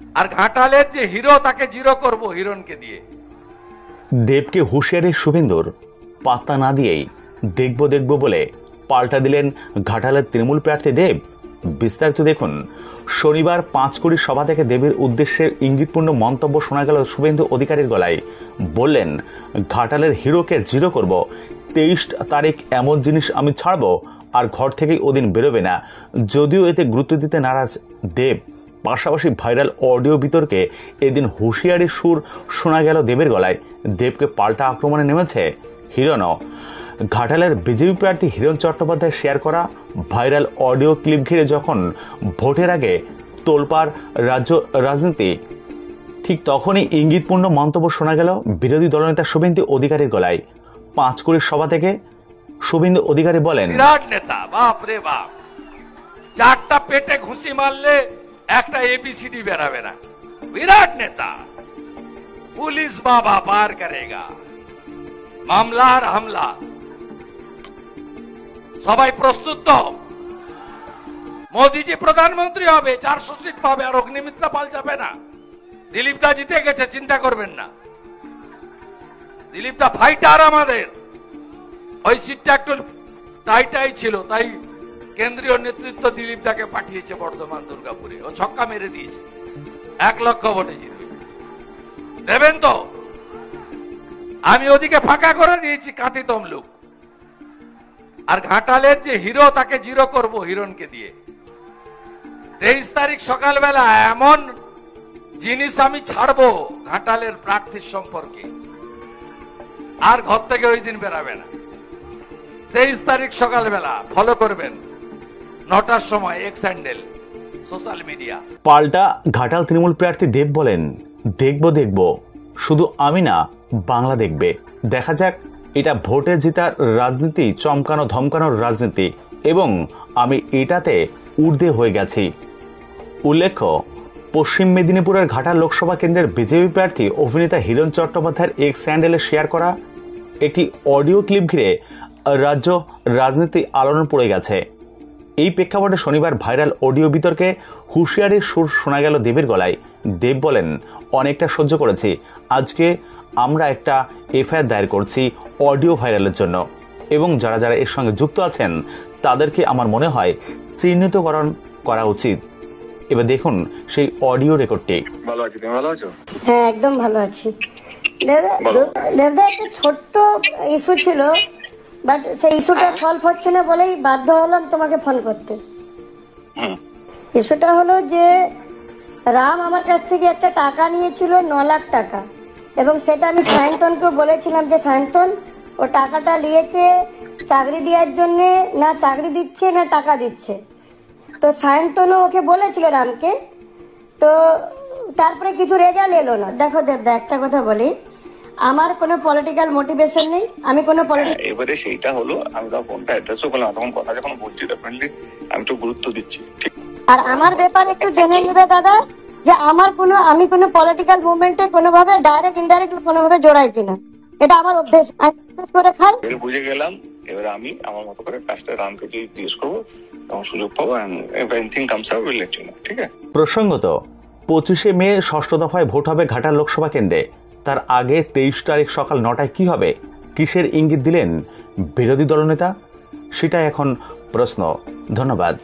আর ঘাটালের যে হিরো, তাকে জিরো করব হিরণকে দিয়ে। দেবকে হুঁশিয়ারি শুভেন্দুর পাতা না দিয়েই দেখব দেখব বলে পাল্টা দিলেন ঘাটালের তৃণমূল প্রার্থী দেব। বিস্তারিত দেখুন, শনিবার পাঁচ কোটি সভা থেকে দেবের উদ্দেশ্যে ইঙ্গিতপূর্ণ মন্তব্য শোনা গেল শুভেন্দু অধিকারীর গলায়। বললেন, ঘাটালের হিরোকে জিরো করব, তেইশ তারিখ এমন জিনিস আমি ছাড়বো, আর ঘর থেকেই ওদিন বেরোবে না। যদিও এতে গুরুত্ব দিতে নারাজ দেব। পাশাপাশি ভাইরাল অডিও বিতর্কে এদিন হুঁশিয়ারি সুর শোনা গেল দেবের গলায়। দেবকে পাল্টা আক্রমণে নেমেছে হিরণও। ঘাটালের বিজেপি প্রার্থী হিরণ চট্টোপাধ্যায় শেয়ার করা ভাইরাল অডিও ক্লিপ ঘিরে যখন ভোটের আগে তোলপাড় রাজ্য রাজনীতি, ঠিক তখনই ইঙ্গিতপূর্ণ মন্তব্য শোনা গেল বিরোধী দলনেতা শুভেন্দু অধিকারীর গলায়। পাঁচ কোটির সভা থেকে শুভেন্দু অধিকারী বলেন, বিরাট নেতা বাপ রে বাপ। চারটা পেটে ঘুষি মারলে একটা এবিসিডি বেরাবে না। বিরাট নেতা। পুলিশ বাবা পার করেগা। মামলা আর হামলা। সবাই প্রস্তুত তো? মোদিজি প্রধানমন্ত্রী হবে, চারশো সিট পাবে আর অগ্নিমিত্রা পাল যাবে না। দিলীপ দা জিতে গেছে, চিন্তা করবেন না। দিলীপ দা ফাইটার আমাদের। ওই সিটটা একটু টাইটাই ছিল, তাই কেন্দ্রীয় নেতৃত্ব দিলীপ দাকে পাঠিয়েছে বর্ধমান দুর্গাপুরে। ও ছক্কা মেরে দিয়েছে। এক লক্ষ ভোটে জিতবে। দেবেন তো? আমি ওদিকে ফাঁকা করে দিয়েছি, কাঁথি তমলুক। আর ঘাটালের যে হিরো, তাকে জিরো করব হিরণকে দিয়ে। তেইশ তারিখ সকালবেলা এমন জিনিস আমি ছাড়বো ঘাটালের প্রার্থীর সম্পর্কে। আর ঘর থেকে ওই দিন বেরাবে না। তেইশ তারিখ সকালবেলা ফলো করবেন। নটার সময় এক্স স্যান্ডেল সোশ্যাল মিডিয়া পাল্টা ঘাটাল তৃণমূল প্রার্থী দেব বলেন, দেখব দেখব। শুধু আমি না, বাংলা দেখবে। দেখা যাক, এটা ভোটে জেতার রাজনীতি, চমকানো, ধমকানোর রাজনীতি, এবং আমি এটাতে ঊর্ধ্বে হয়ে গেছি। উল্লেখ্য, পশ্চিম মেদিনীপুরের ঘাটাল লোকসভা কেন্দ্রের বিজেপি প্রার্থী অভিনেতা হিরণ চট্টোপাধ্যায়ের এক্স স্যান্ডেলে শেয়ার করা, একটি অডিও ক্লিপ ঘিরে রাজ্য রাজনীতি আলোড়ন পড়ে গেছে। এই প্রেক্ষাপটে শনিবার ভাইরাল অডিও বিতর্কে হুঁশিয়ারির সুর শোনা গেল দেবের গলায়। দেব বলেন অনেকটা সহ্য করেছি। আজকে আমরা একটা এফআইআর দায়ের করছি অডিও ভাইরালের জন্য। এবং যারা যারা এর সঙ্গে যুক্ত আছেন তাদেরকে আমার মনে হয় চিহ্নিতকরণ করা উচিত। এবার দেখুন সেই অডিও রেকর্ডটি। ভালো আছি তুমি ভালো আছো? হ্যাঁ একদম ভালো আছি। দাদা দাদা একটা ছোট্ট ইস্যু ছিল। বাট সেই ইস্যুটা সলভ হচ্ছে না বলেই বাধ্য হলাম তোমাকে ফোন করতে। ইস্যুটা হলো যে রাম আমার কাছ থেকে একটা টাকা নিয়েছিল ন লাখ টাকা। এবং সেটা আমি সায়ন্তনকেও বলেছিলাম যে সায়ন্তন ও টাকাটা নিয়েছে চাকরি দেওয়ার জন্য না চাকরি দিচ্ছে না টাকা দিচ্ছে? তো সায়ন্তনও ওকে বলেছিল রামকে। তো তারপরে কিছু রেজাল্ট এলো না। দেখো দেবদা একটা কথা বলি। আমার কোনো পলিটিক্যাল মোটিভেশন নেই আমি কোনো পলিটিক্যাল এবারে সেইটা হলো আমি তখন ফোনটা অ্যাড্রেসও করলাম তখন কথা যখন বলছি ডেফিনেটলি আমি একটু গুরুত্ব দিচ্ছি। ঠিক। আর আমার ব্যাপার একটু জেনে নেবে দাদা যে আমার কোনো আমি কোনো পলিটিক্যাল মুভমেন্টে কোনোভাবে ডাইরেক্ট ইনডাইরেক্ট কোনোভাবে জড়াইছি না। এটা আমার অভ্যেস। আমি করে খাই বুঝে গেলাম এবারে আমি আমার মতো করে কাজটা রামকে যদি জিজ্ঞেস করব তখন সুযোগ পাবো anything comes out will let you know ঠিক আছে? প্রসঙ্গত পঁচিশে মে ষষ্ঠ দফায় ভোট হবে ঘাটাল লোকসভা কেন্দ্রে। তার আগে তেইশ তারিখ সকাল নটায় কি হবে? কিসের ইঙ্গিত দিলেন বিরোধী দলনেতা? সেটা এখন প্রশ্ন। ধন্যবাদ।